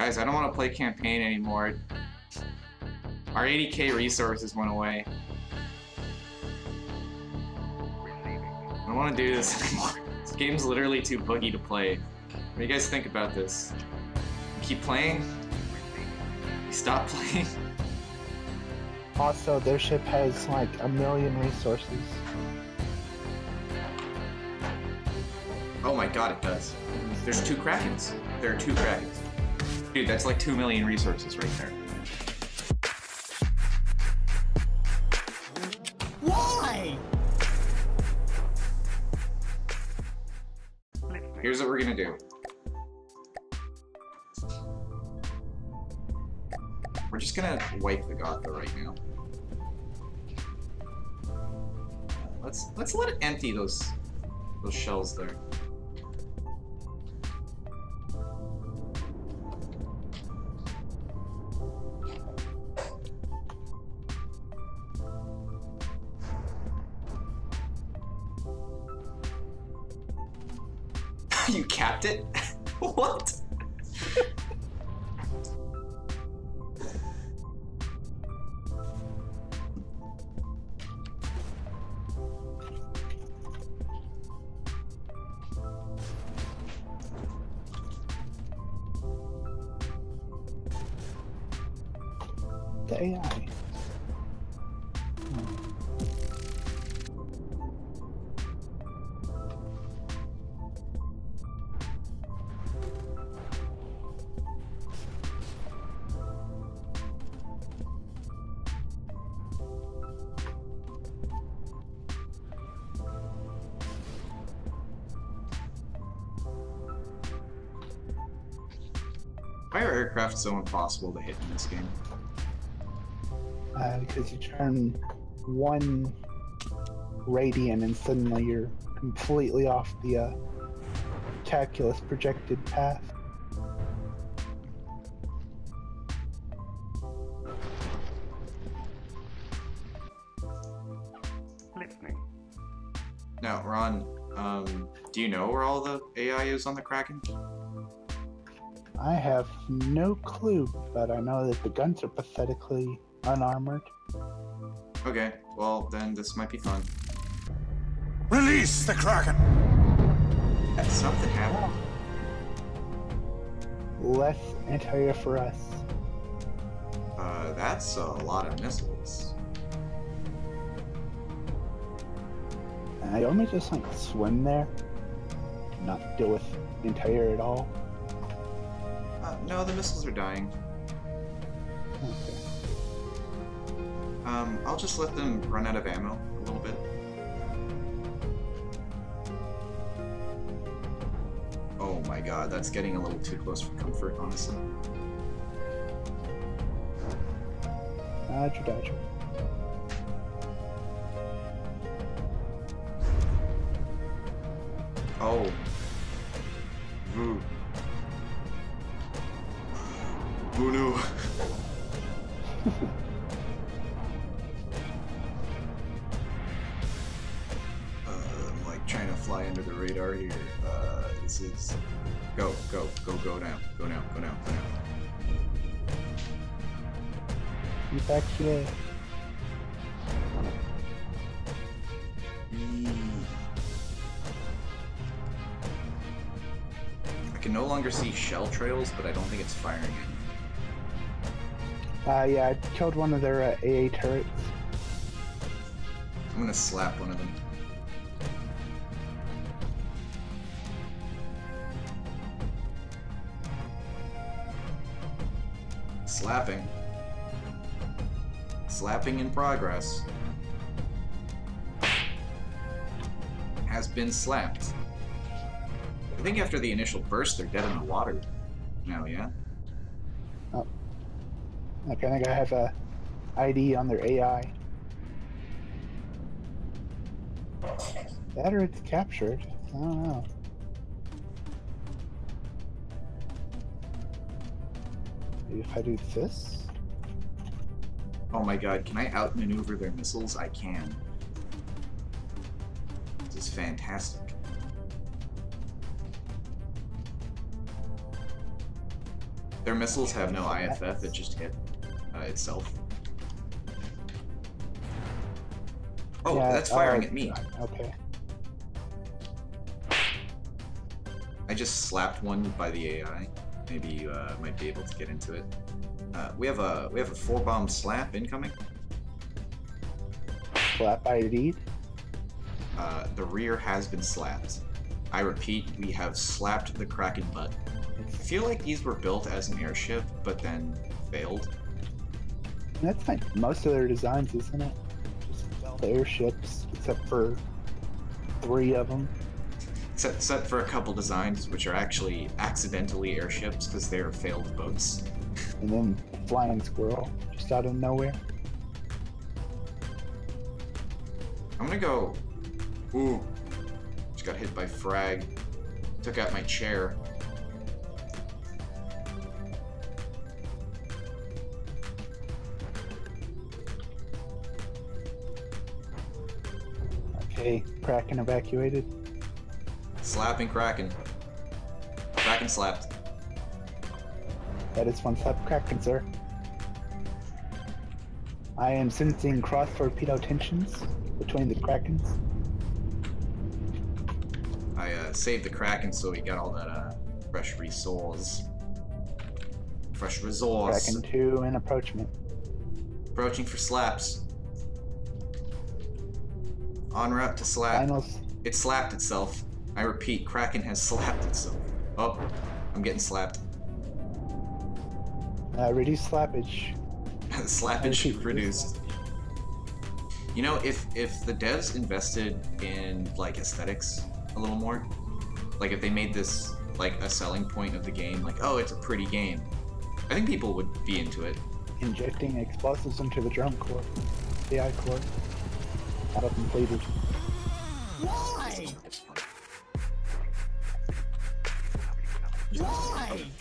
Guys, I don't want to play campaign anymore. Our 80k resources went away. I don't want to do this anymore. This game's literally too buggy to play. What do you guys think about this? Keep playing? Stop playing? Also, their ship has like a million resources. Oh my god, it does. There's two Krakens. There are two Krakens. Dude, that's like two million resources right there. Why? Here's what we're gonna do. We're just gonna wipe the Gotha right now. Let's let's let it empty those those shells there. you capped it? what? The AI. Why are aircraft so impossible to hit in this game? Uh, because you turn one radian and suddenly you're completely off the uh, calculus projected path. Listening. Now, Ron, um, do you know where all the AI is on the Kraken? I have no clue, but I know that the guns are pathetically unarmored. Okay, well then this might be fun. Release the Kraken! Yeah, something happened. Less anti-air for us. Uh, that's a lot of missiles. And I only just like swim there, not deal with anti-air at all. No, the missiles are dying. Okay. Um, I'll just let them run out of ammo a little bit. Oh my god, that's getting a little too close for comfort, honestly. Dodger, dodger. Oh no. uh, I'm like trying to fly under the radar here. Uh, this is. Go, go, go, go now. Go now, go now, go now. Keep actually. I can no longer see shell trails, but I don't think it's firing it. Uh, yeah, I killed one of their uh, AA turrets. I'm gonna slap one of them. Slapping. Slapping in progress. Has been slapped. I think after the initial burst, they're dead in the water. Now, yeah? Like, I think I have a ID on their AI. That or it's captured. I don't know. Maybe if I do this? Oh my god, can I outmaneuver their missiles? I can. This is fantastic. Their missiles have no IFF, it just hit uh, itself. Oh, Yeah, that's firing uh, at me. Okay. I just slapped one by the AI. Maybe you uh, might be able to get into it. Uh, we have a we have a four bomb slap incoming. Slap ID. Uh, the rear has been slapped. I repeat, we have slapped the Kraken butt. I feel like these were built as an airship, but then failed. That's like most of their designs, isn't it? Just build airships, except for three of them. Except, except for a couple designs, which are actually accidentally airships because they are failed boats. and then flying squirrel just out of nowhere. I'm gonna go. Ooh. Just got hit by frag. Took out my chair. Okay, Kraken evacuated. Slapping Kraken. Kraken slapped. That is one slap Kraken, sir. I am sensing cross torpedo tensions between the Krakens. I uh, saved the Kraken so we got all that uh, fresh resource. Fresh resource. Kraken 2 in approachment. Approaching for slaps. En route to slap. It slapped itself. I repeat, Kraken has slapped itself. Oh, I'm getting slapped. Uh, reduce slappage. Slappage reduced. You know, if if the devs invested in like aesthetics a little more, like if they made this like a selling point of the game, like oh, it's a pretty game, I think people would be into it. Injecting explosives into the drum core. The I core. Auto completed. Why? Why? Why?